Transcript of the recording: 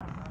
ആ